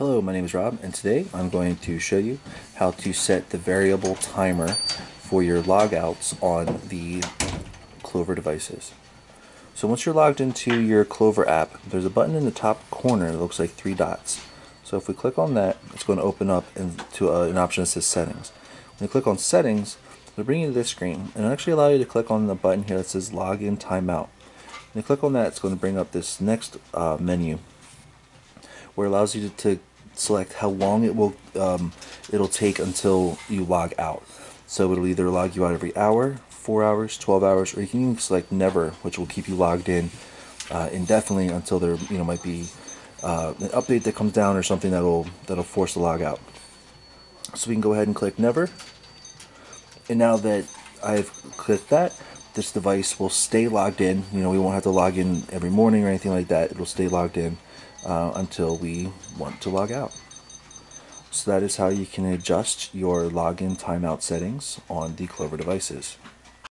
Hello, my name is Rob, and today I'm going to show you how to set the variable timer for your logouts on the Clover devices. So once you're logged into your Clover app, there's a button in the top corner that looks like three dots. So if we click on that, it's going to open up into an option that says Settings. When you click on Settings, it'll bring you to this screen, and it'll actually allow you to click on the button here that says Login Timeout. When you click on that, it's going to bring up this next uh, menu where it allows you to, to select how long it will um, it'll take until you log out. So it'll either log you out every hour, four hours, 12 hours, or you can even select never, which will keep you logged in uh, indefinitely until there you know might be uh, an update that comes down or something that'll that'll force the log out. So we can go ahead and click never. And now that I've clicked that, this device will stay logged in. You know, we won't have to log in every morning or anything like that. It'll stay logged in uh, until we want to log out. So that is how you can adjust your login timeout settings on the Clover devices.